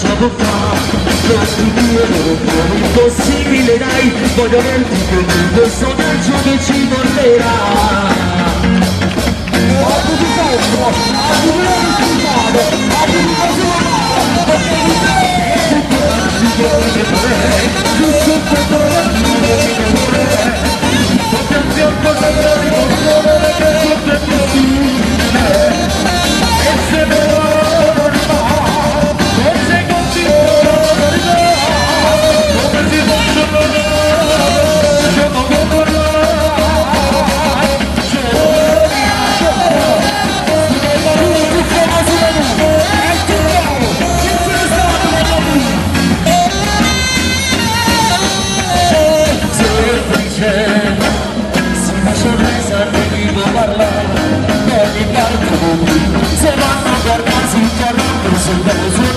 tempo fa due loro fuori impossibile dai Voglio averti per questo viaggio che ci porterà Oggi ti sento, oggi se van a cargar sin cargar, pero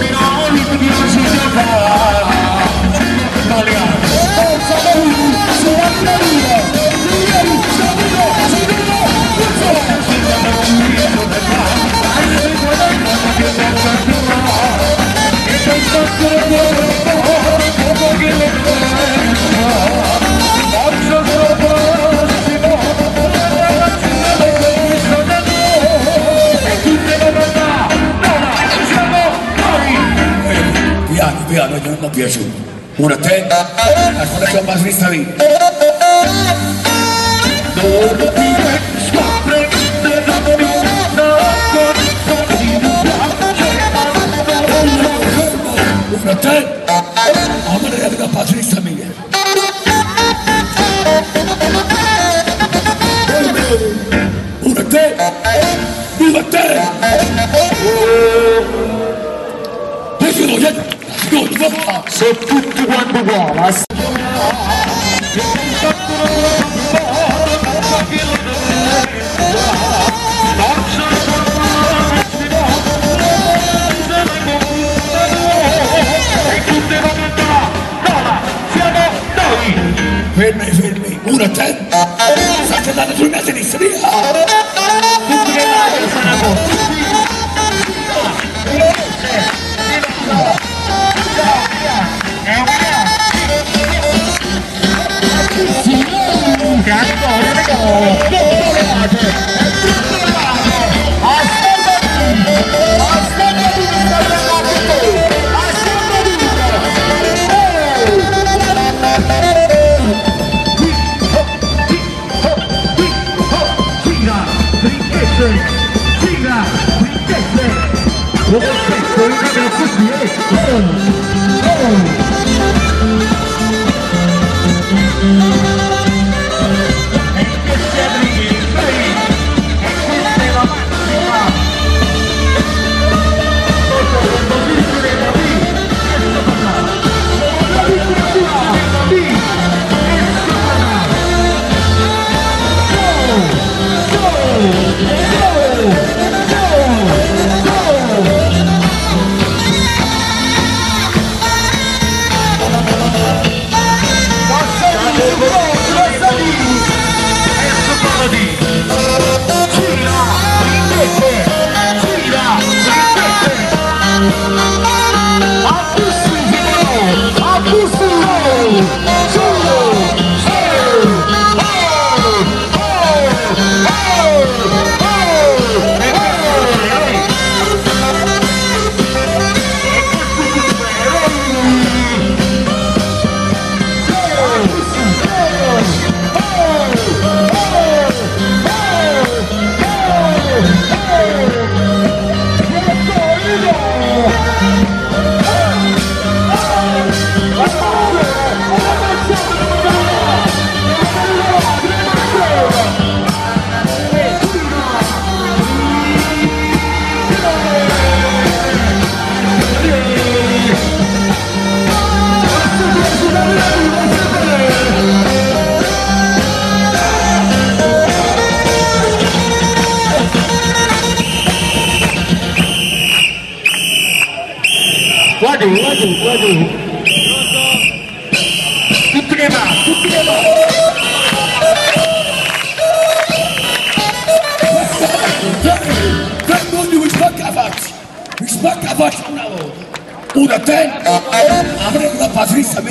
piace. Una te, che ho mai vista lì. Una te, applauso tutti quanti uguali. Fermi, fermi, uno a te! Saltate sulla sinistra! 음. Guardi, le mani, tutti le mani. Ten mundo mi spacca a faccia. Mi spacca a faccia una volta. Una a te, apri una patrista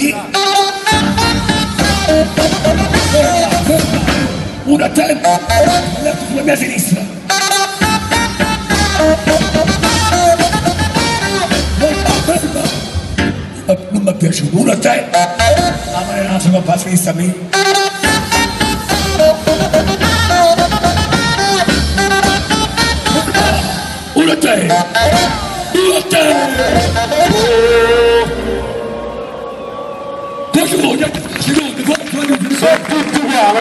pierwszy urodzaj, a moja naszego